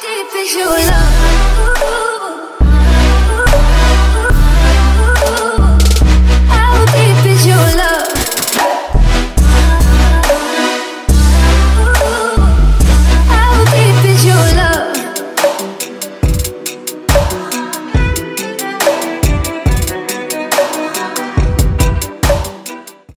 deep is your love?